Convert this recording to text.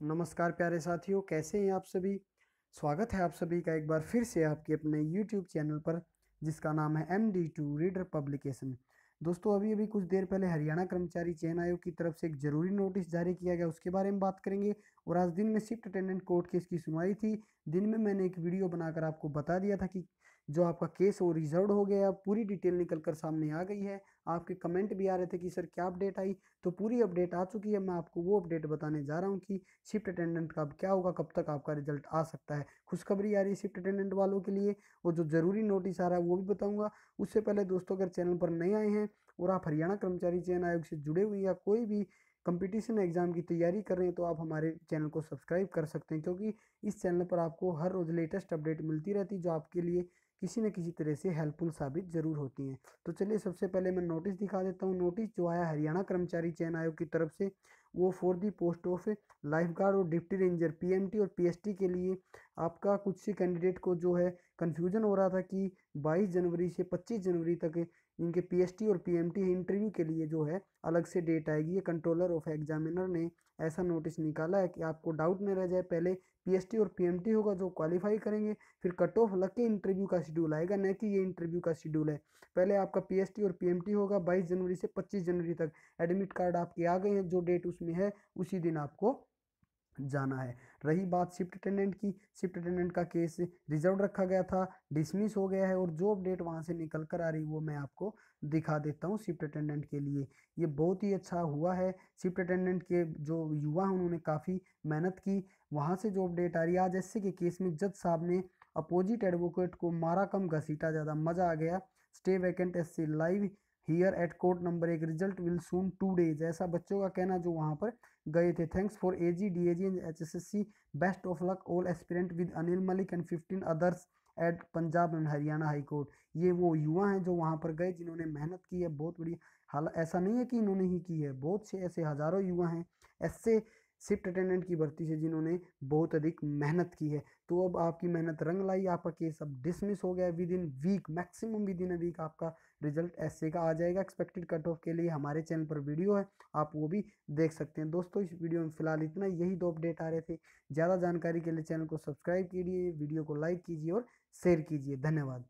नमस्कार प्यारे साथियों, कैसे हैं आप सभी? स्वागत है आप सभी का एक बार फिर से आपके अपने YouTube चैनल पर, जिसका नाम है M D two reader publication दोस्तों, अभी अभी कुछ देर पहले हरियाणा कर्मचारी चयन आयोग की तरफ़ से एक ज़रूरी नोटिस जारी किया गया, उसके बारे में बात करेंगे और आज दिन में शिफ्ट अटेंडेंट कोर्ट केस की सुनवाई थी। दिन में मैंने एक वीडियो बनाकर आपको बता दिया था कि जो आपका केस वो रिज़र्व हो गया पूरी डिटेल निकल कर सामने आ गई है। आपके कमेंट भी आ रहे थे कि, सर, क्या अपडेट आई? तो पूरी अपडेट आ चुकी है। मैं आपको वो अपडेट बताने जा रहा हूँ कि शिफ्ट अटेंडेंट का अब क्या होगा, कब तक आपका रिज़ल्ट आ सकता है। खुशखबरी आ रही है शिफ्ट अटेंडेंट वालों के लिए और जो ज़रूरी नोटिस आ रहा है वो भी बताऊँगा। उससे पहले दोस्तों, अगर चैनल पर नए आए हैं और आप हरियाणा कर्मचारी चयन आयोग से जुड़े हुए या कोई भी कंपटीशन एग्ज़ाम की तैयारी कर रहे हैं तो आप हमारे चैनल को सब्सक्राइब कर सकते हैं, क्योंकि इस चैनल पर आपको हर रोज़ लेटेस्ट अपडेट मिलती रहती है, जो आपके लिए किसी न किसी तरह से हेल्पफुल साबित ज़रूर होती हैं। तो चलिए, सबसे पहले मैं नोटिस दिखा देता हूँ। नोटिस जो आया हरियाणा कर्मचारी चयन आयोग की तरफ़ से, वो for the post of lifeguard और डिप्टी रेंजर पीएमटी और पीएसटी के लिए आपका कुछ सी कैंडिडेट को जो है कन्फ्यूज़न हो रहा था कि 22 जनवरी से 25 जनवरी तक इनके पीएसटी और पीएमटी इंटरव्यू के लिए जो है अलग से डेट आएगी। ये कंट्रोलर ऑफ़ एग्जामिनर ने ऐसा नोटिस निकाला है कि आपको डाउट न रह जाए, पहले पीएसटी और पीएमटी होगा जो क्वालिफाई करेंगे, फिर कट ऑफ़ लग के इंटरव्यू का शेड्यूल आएगा, न कि ये इंटरव्यू का शेड्यूल है। पहले आपका पीएसटी और पीएमटी होगा 22 जनवरी से 25 जनवरी तक। एडमिट कार्ड आपके आ गए हैं, जो डेट उसमें है, उसी दिन आपको जाना है। रही बात शिफ्ट अटेंडेंट की, शिफ्ट अटेंडेंट का केस रिज़र्व रखा गया था, डिसमिस हो गया है और जो अपडेट वहाँ से निकल कर आ रही वो मैं आपको दिखा देता हूँ शिफ्ट अटेंडेंट के लिए। ये बहुत ही अच्छा हुआ है, शिफ्ट अटेंडेंट के जो युवा हैं उन्होंने काफ़ी मेहनत की, वहाँ से जो अपडेट आ रही है, आज एस के केस में जज साहब ने अपोजिट एडवोकेट को मारा कम, घसीटा ज़्यादा, मज़ा आ गया। Stay vacant as live here at court number एक result will soon two days ऐसा बच्चों का कहना जो वहाँ पर गए थे। Thanks for A G D A G and H S S C best of luck all aspirant with Anil Malik and fifteen others at Punjab and Haryana high court ये वो युवा हैं जो वहाँ पर गए जिन्होंने मेहनत की है, बहुत बड़ी हाल, ऐसा नहीं है कि इन्होंने ही की है। बहुत से ऐसे हज़ारों युवा हैं। ऐसे शिफ्ट अटेंडेंट की भर्ती से जिन्होंने बहुत अधिक मेहनत की है। तो अब आपकी मेहनत रंग लाई, आपका केस अब डिसमिस हो गया within week maximum within a week आपका रिज़ल्ट ऐसे का आ जाएगा। एक्सपेक्टेड कट ऑफ़ के लिए हमारे चैनल पर वीडियो है, आप वो भी देख सकते हैं। दोस्तों, इस वीडियो में फ़िलहाल इतना यही दो अपडेट आ रहे थे। ज़्यादा जानकारी के लिए चैनल को सब्सक्राइब कीजिए वीडियो को लाइक कीजिए और शेयर कीजिए। धन्यवाद।